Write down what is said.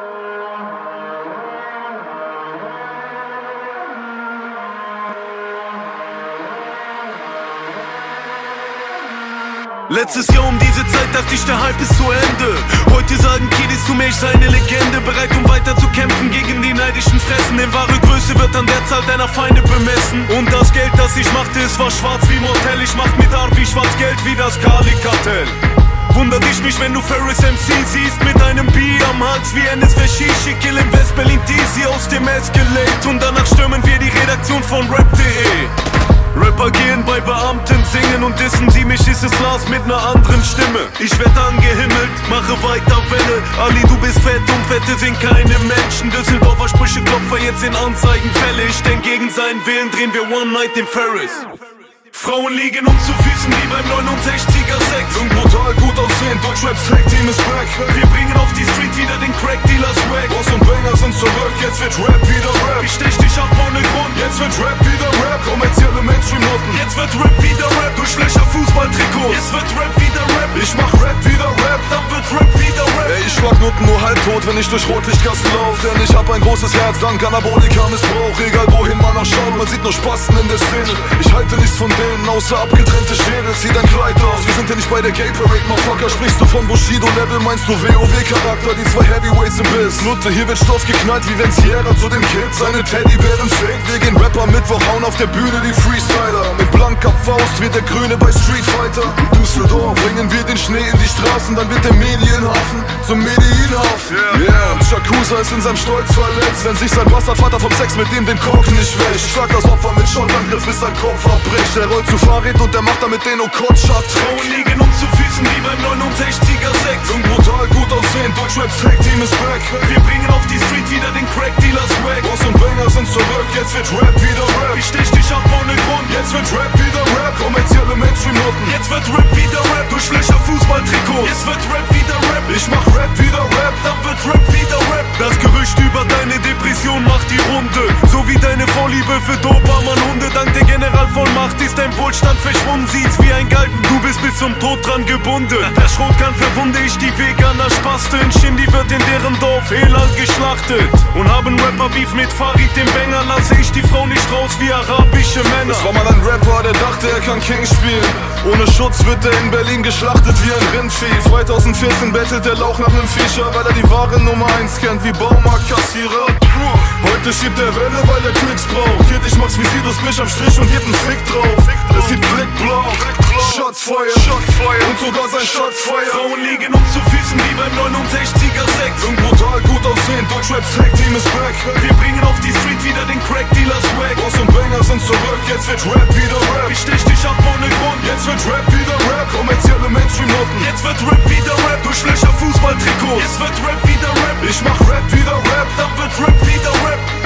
you. Letztes Jahr um diese Zeit dachte ich, der Hype ist zu Ende. Heute sagen Kiddies zu mir, ich sei eine Legende. Bereit, um weiter zu kämpfen gegen die neidischen Fressen. Denn wahre Größe wird an der Zahl deiner Feinde bemessen. Und das Geld, das ich machte, es war schwarz wie Mortell. Ich mach mit Arbi schwarz Geld wie das Kali-Kartell. Wundert dich nicht, wenn du Ferris MC siehst Mit einem Bier am Hals wie Enes Veshishi Kill in West-Berlin DC aus dem Escalate Und danach stürmen wir die Redaktion von Rap.de Gehen bei Beamten singen und dissen sie mich, ist es Lars mit ner anderen Stimme. Ich werd angehimmelt, mache weiter Welle. Ali, du bist fett und Fette sind keine Menschen. Düsseldorfer Sprüche Klopfer jetzt in Anzeigen fällig. Denn gegen seinen Willen drehen wir One Night in Ferris. Frauen liegen uns zu Füßen wie beim 69er Sex. Und brutal gut aussehen, Deutschrap Tag Team ist back. Wir bringen auf die Street wieder den Crack Dealer Swag. Boss und Banger sind zurück, jetzt wird Rap wieder Rap. Ich stech dich ab ohne Grund. Jetzt wird Rap. Jetzt wird Rap wieder Rap. durch Löcher Fußballtrikots. Jetzt wird Rap wieder Rap. Ich mach Rap wieder Rap, Dann wird Rap wieder Rap. Ey, ich schlag Nutten nur halb tot, wenn ich durch Rotlichtkasten lauf. Denn ich hab ein großes Herz, dank Anabolika-Missbrauch. Egal wohin man auch schaut, man sieht nur Spasten in der Szene. Ich halte nichts von denen, außer abgetrennte Schädel. Zieh dein Kleid aus, wir sind ja nicht bei der Gay Parade, Motherfucker. Sprichst du von Bushido-Level, meinst du WoW-Charakter? Die zwei Heavyweights im Biss. Nutte, hier wird Stoff geknallt, wie wenn Sierra zu den Kids seine Teddybären fake. Wir gehen Rapper Mittwoch hauen auf der Bühne die Freestyler. Mit blanker Faust wird der Grüne bei Street Fighter. Düsseldorf bringen wir den Schnee in die Straßen, dann wird der Medienhafen zum Medienhafen. Yeah, und Shakusa ist in seinem Stolz verletzt, wenn sich sein Bastardvater vom Sex mit ihm den Kork nicht wäscht. Schlag das Opfer mit Schottangriff, bis sein Kopf abbricht. Er rollt zu Fahrrad und der macht damit den Okotschat. Frauen liegen uns zu Füßen wie beim 69er Sex. Und brutal gut aussehen, Deutschrap Tag Team ist back. Wir bringen auf die Street wieder den Crack Dealer Swag. Boss und Banger sind zurück, jetzt wird Rap. Wird Rap wieder Rap. durch Löcher Fußballtrikots. Jetzt wird Rap wieder Rap. Ich mach Rap wieder Rap. Dann wird Rap wieder Rap. Das Gerücht über deine Depression macht die Runde. So wie deine Vorliebe für Dobermann-Hunde. Dank der Generalvollmacht ist dein Wohlstand verschwunden. Siehst wie ein Galgen, du bist bis zum Tod dran gebunden. Der Schrot kann verwunde ich die Veganer Spasten. Shindy wird in deren Dorf Elend geschlachtet. Und haben Rapper-Beef mit Farid, dem Banger. Lasse ich die Frau nicht raus wie arabische Männer. Es war mal ein Rapper, der dachte, er kann King spielen. Ohne Schutz wird er in Berlin geschlachtet wie ein Rindvieh. 2014 bettelt der Lauch nach nem Fischer, weil er die wahre Nummer 1 kennt wie Baumarktkassierer. Heute schiebt er Welle, weil er Klicks braucht. Kid, ich mach's wie Sidus Bisch am Strich und einen Fick drauf. Es gibt Blickblau, Shotsfeuer und sogar sein Shotsfeuer. Frauen liegen uns zu Füßen wie beim 69er Sex. Und brutal gut aussehen, Deutschrap Tag Team ist back. Wir bringen auf die Street wieder den Crack Dealer Swag. Boss und Banger sind zurück, jetzt wird Rap wieder Rap. Ich stech dich ab ohne Grund. Jetzt wird Rap wieder Rap, kommerzielle Mainstream-Noten. Jetzt wird Rap wieder Rap. durch Löcher Fußballtrikots. Jetzt wird Rap wieder Rap. Ich mach Rap wieder Rap. Dann wird Rap wieder Rap.